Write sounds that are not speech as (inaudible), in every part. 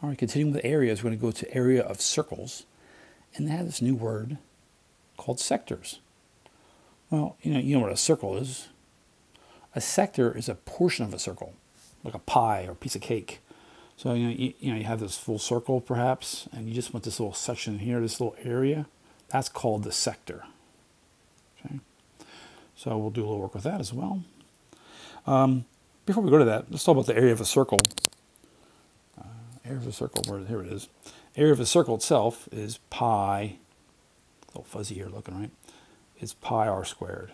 All right, continuing with areas, we're going to go to area of circles, and they have this new word called sectors. Well, you know, you know what a circle is. A sector is a portion of a circle, like a pie or a piece of cake. So you know, you, you know, you have this full circle perhaps, and you just want this little section here, this little area. That's called the sector. Okay. So we'll do a little work with that as well. Um, before we go to that, let's talk about the area of a circle. Area of a circle, where here it is. Area of a circle itself is pi. A little fuzzy here looking, right? It's pi r squared.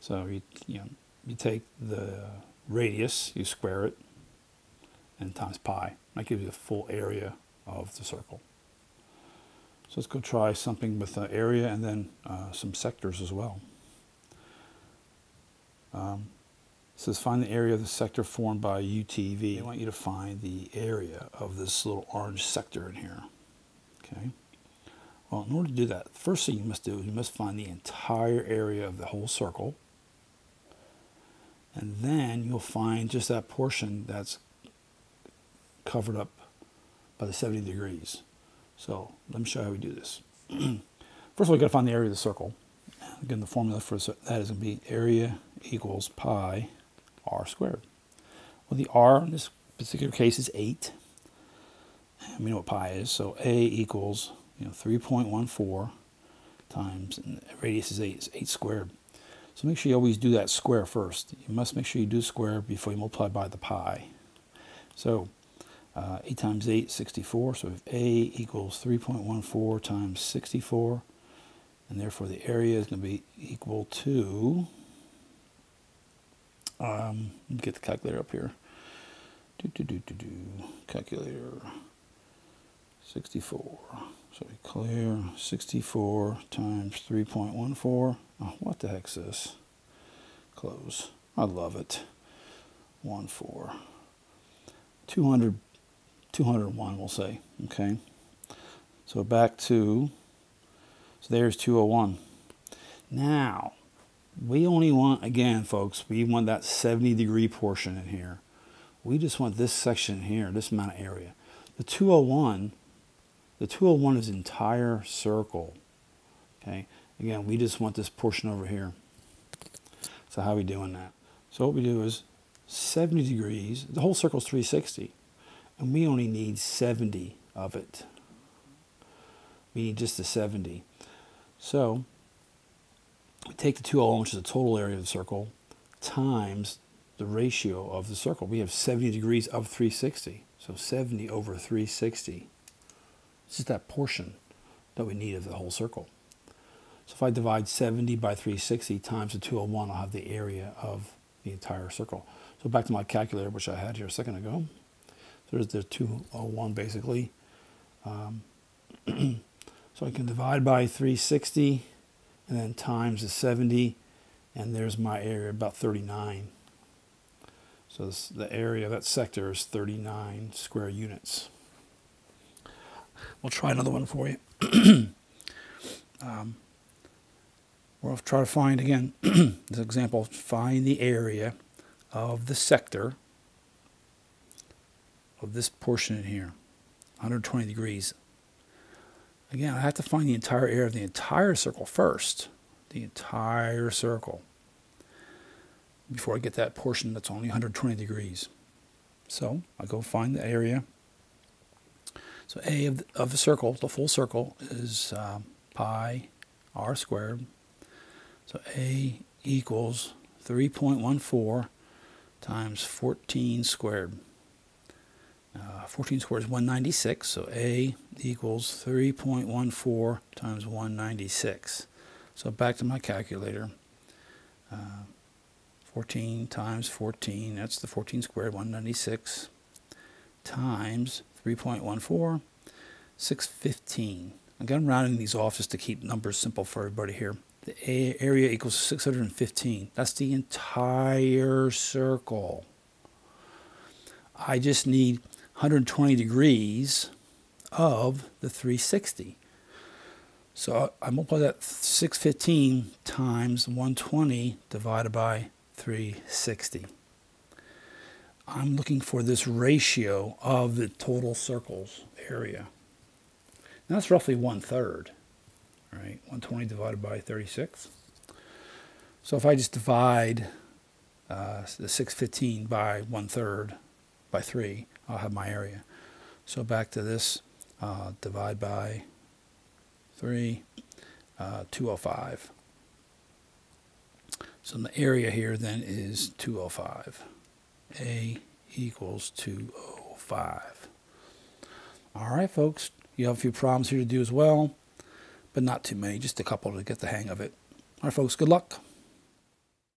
So you you know you take the radius, you square it, and times pi. That gives you the full area of the circle. So let's go try something with the area and then uh, some sectors as well. Um, says find the area of the sector formed by UTV. I want you to find the area of this little orange sector in here. Okay. Well, in order to do that, the first thing you must do is you must find the entire area of the whole circle. And then you'll find just that portion that's covered up by the 70 degrees. So let me show you how we do this. (clears throat) First of all, we got to find the area of the circle. Again, the formula for that is going to be area equals pi r squared. Well, the r in this particular case is 8. And we know what pi is, so a equals you know 3.14 times, and radius is 8, is 8 squared. So make sure you always do that square first. You must make sure you do square before you multiply by the pi. So uh, 8 times 8 is 64. So if A equals 3.14 times 64, and therefore the area is going to be equal to, um, get the calculator up here. Do, do, do, do, do. Calculator 64. So clear 64 times 3.14. Oh, what the heck's this? Close. I love it. 1, 4. 200 201, we'll say. Okay. So back to, so there's 201. Now, we only want, again, folks, we want that 70 degree portion in here. We just want this section here, this amount of area. The 201, the 201 is entire circle. Okay. Again, we just want this portion over here. So how are we doing that? So what we do is 70 degrees, the whole circle is 360 and we only need 70 of it. We need just the 70. So take the 201, which is the total area of the circle, times the ratio of the circle. We have 70 degrees of 360. So 70 over 360. This is that portion that we need of the whole circle. So if I divide 70 by 360 times the 201, I'll have the area of the entire circle. So back to my calculator, which I had here a second ago. So There's the 201 basically. Um, (clears throat) so I can divide by 360 and then times the 70 and there's my area about 39. So this, the area of that sector is 39 square units. We'll try another one for you. (clears throat) um, we'll try to find again (clears throat) this example, find the area of the sector of this portion in here, 120 degrees. Again, I have to find the entire area of the entire circle first, the entire circle, before I get that portion that's only 120 degrees. So I go find the area. So A of the, of the circle, the full circle, is uh, pi r squared. So A equals 3.14 times 14 squared. Uh, 14 squared is 196, so A equals 3.14 times 196. So back to my calculator. Uh, 14 times 14, that's the 14 squared, 196, times 3.14, 615. Again, I'm rounding these off just to keep numbers simple for everybody here. The area equals 615. That's the entire circle. I just need 120 degrees of the 360. So I multiply that 615 times 120 divided by 360. I'm looking for this ratio of the total circles area. Now that's roughly one third, right? 120 divided by 36. So if I just divide uh, the 615 by one third by three, I'll have my area. So back to this, uh, divide by three, uh, 205. So the area here then is 205. A equals 205. All right, folks, you have a few problems here to do as well, but not too many, just a couple to get the hang of it. All right, folks, good luck.